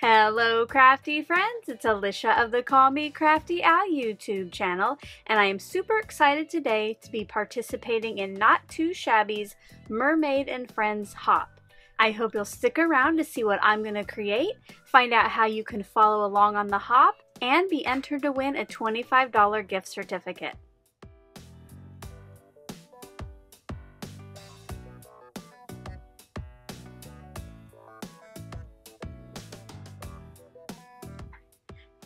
Hello crafty friends, it's Alicia of the Call Me Crafty Al YouTube channel and I am super excited today to be participating in Not 2 Shabby's Mermaid and Friends Hop. I hope you'll stick around to see what I'm going to create, find out how you can follow along on the hop, and be entered to win a $25 gift certificate.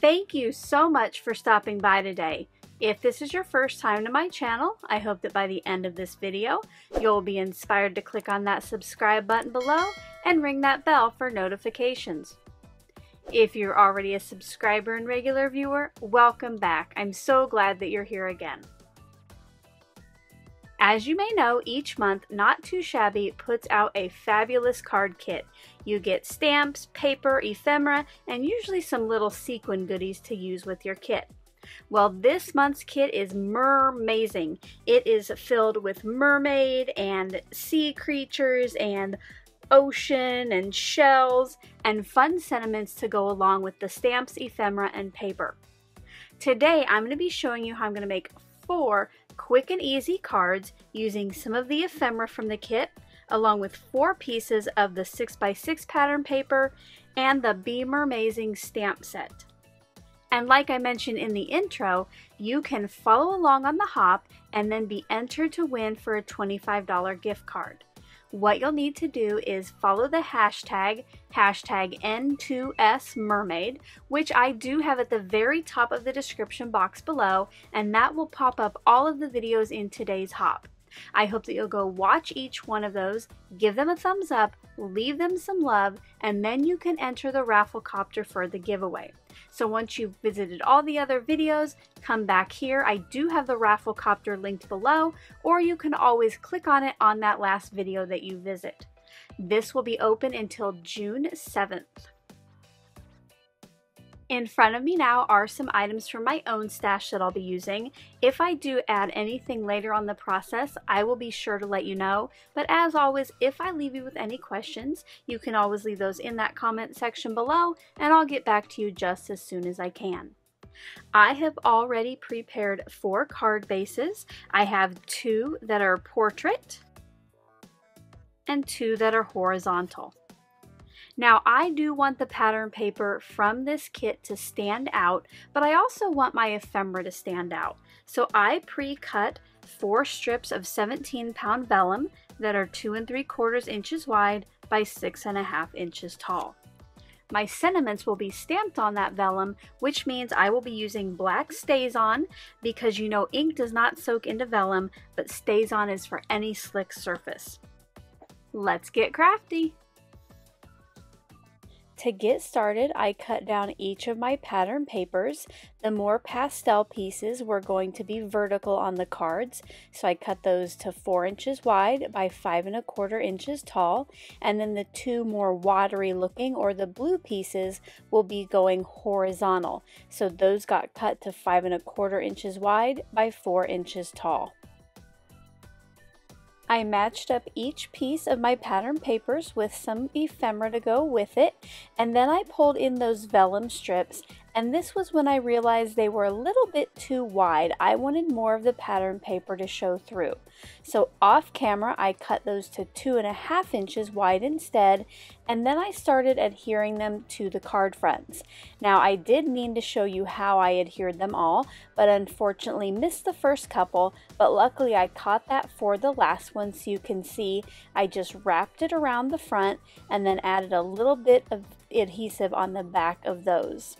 Thank you so much for stopping by today. If this is your first time to my channel, I hope that by the end of this video, you'll be inspired to click on that subscribe button below and ring that bell for notifications. If you're already a subscriber and regular viewer, welcome back. I'm so glad that you're here again. As you may know, each month, Not 2 Shabby puts out a fabulous card kit. You get stamps, paper, ephemera, and usually some little sequin goodies to use with your kit. Well, this month's kit is mermazing. It is filled with mermaid and sea creatures and ocean and shells and fun sentiments to go along with the stamps, ephemera, and paper. Today, I'm going to be showing you how I'm going to make four quick and easy cards using some of the ephemera from the kit along with four pieces of the 6x6 pattern paper and the Beamer Mermazing stamp set. And like I mentioned in the intro, you can follow along on the hop and then be entered to win for a $25 gift card what you'll need to do is follow the hashtag, hashtag N2SMermaid, which I do have at the very top of the description box below, and that will pop up all of the videos in today's hop. I hope that you'll go watch each one of those, give them a thumbs up, leave them some love, and then you can enter the Rafflecopter for the giveaway. So once you've visited all the other videos, come back here. I do have the Rafflecopter linked below, or you can always click on it on that last video that you visit. This will be open until June 7th. In front of me now are some items from my own stash that I'll be using. If I do add anything later on the process, I will be sure to let you know. But as always, if I leave you with any questions, you can always leave those in that comment section below and I'll get back to you just as soon as I can. I have already prepared four card bases. I have two that are portrait and two that are horizontal. Now I do want the pattern paper from this kit to stand out, but I also want my ephemera to stand out. So I pre-cut four strips of 17 pound vellum that are two and three quarters inches wide by six and a half inches tall. My sentiments will be stamped on that vellum, which means I will be using black StazOn because you know ink does not soak into vellum, but StazOn is for any slick surface. Let's get crafty! To get started, I cut down each of my pattern papers. The more pastel pieces were going to be vertical on the cards, so I cut those to 4 inches wide by 5 and a quarter inches tall, and then the two more watery looking or the blue pieces will be going horizontal. So those got cut to 5 and a quarter inches wide by 4 inches tall. I matched up each piece of my pattern papers with some ephemera to go with it, and then I pulled in those vellum strips and this was when I realized they were a little bit too wide. I wanted more of the pattern paper to show through. So off camera, I cut those to two and a half inches wide instead, and then I started adhering them to the card fronts. Now I did mean to show you how I adhered them all, but unfortunately missed the first couple, but luckily I caught that for the last one so you can see I just wrapped it around the front and then added a little bit of adhesive on the back of those.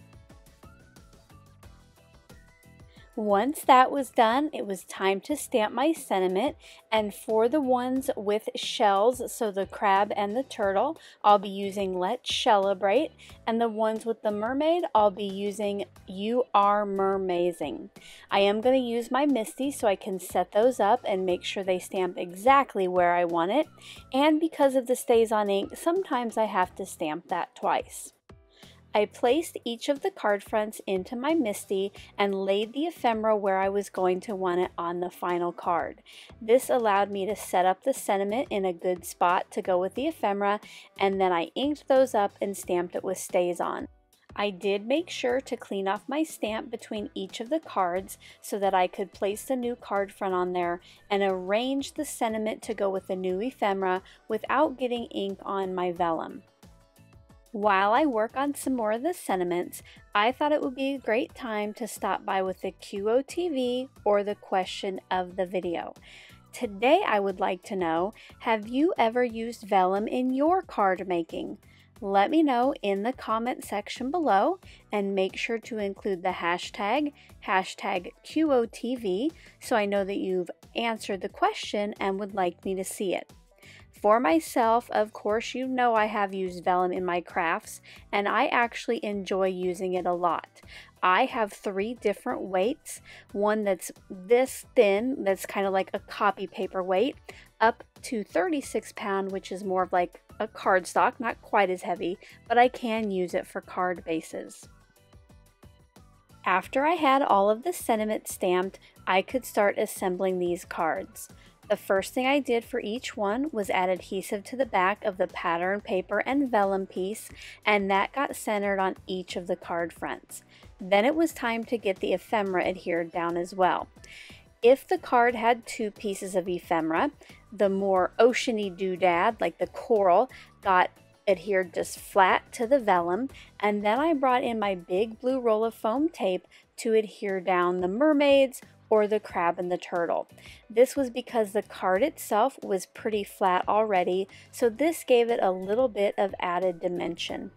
Once that was done, it was time to stamp my sentiment. And for the ones with shells, so the crab and the turtle, I'll be using Let's Celebrate. And the ones with the mermaid, I'll be using You Are Mermazing. I am going to use my MISTI so I can set those up and make sure they stamp exactly where I want it. And because of the StazOn ink, sometimes I have to stamp that twice. I placed each of the card fronts into my MISTI and laid the ephemera where I was going to want it on the final card. This allowed me to set up the sentiment in a good spot to go with the ephemera and then I inked those up and stamped it with StazOn. I did make sure to clean off my stamp between each of the cards so that I could place the new card front on there and arrange the sentiment to go with the new ephemera without getting ink on my vellum. While I work on some more of the sentiments, I thought it would be a great time to stop by with the QOTV or the question of the video. Today I would like to know, have you ever used vellum in your card making? Let me know in the comment section below and make sure to include the hashtag, hashtag QOTV, so I know that you've answered the question and would like me to see it. For myself, of course, you know I have used vellum in my crafts, and I actually enjoy using it a lot. I have three different weights, one that's this thin, that's kind of like a copy paper weight, up to 36 pound, which is more of like a cardstock, not quite as heavy, but I can use it for card bases. After I had all of the sentiment stamped, I could start assembling these cards. The first thing I did for each one was add adhesive to the back of the pattern paper and vellum piece, and that got centered on each of the card fronts. Then it was time to get the ephemera adhered down as well. If the card had two pieces of ephemera, the more oceany doodad, like the coral, got adhered just flat to the vellum, and then I brought in my big blue roll of foam tape to adhere down the mermaids or the crab and the turtle. This was because the card itself was pretty flat already, so this gave it a little bit of added dimension.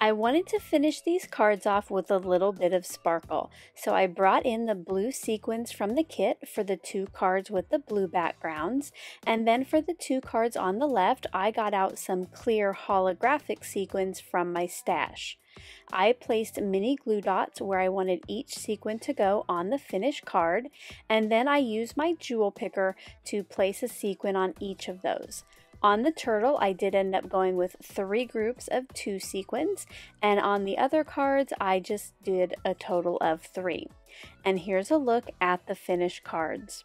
I wanted to finish these cards off with a little bit of sparkle, so I brought in the blue sequins from the kit for the two cards with the blue backgrounds, and then for the two cards on the left, I got out some clear holographic sequins from my stash. I placed mini glue dots where I wanted each sequin to go on the finished card, and then I used my jewel picker to place a sequin on each of those. On the turtle, I did end up going with three groups of two sequins, and on the other cards, I just did a total of three. And here's a look at the finished cards.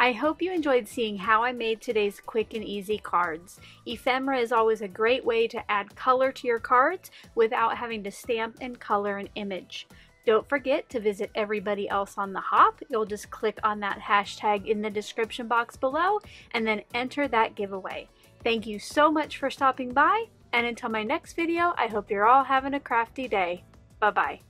I hope you enjoyed seeing how I made today's quick and easy cards. Ephemera is always a great way to add color to your cards without having to stamp and color an image. Don't forget to visit everybody else on the hop. You'll just click on that hashtag in the description box below and then enter that giveaway. Thank you so much for stopping by and until my next video, I hope you're all having a crafty day. Bye-bye.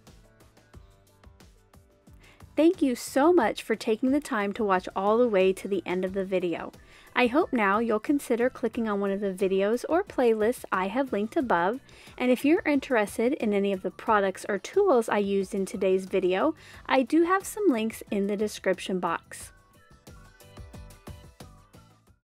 Thank you so much for taking the time to watch all the way to the end of the video. I hope now you'll consider clicking on one of the videos or playlists I have linked above, and if you're interested in any of the products or tools I used in today's video, I do have some links in the description box.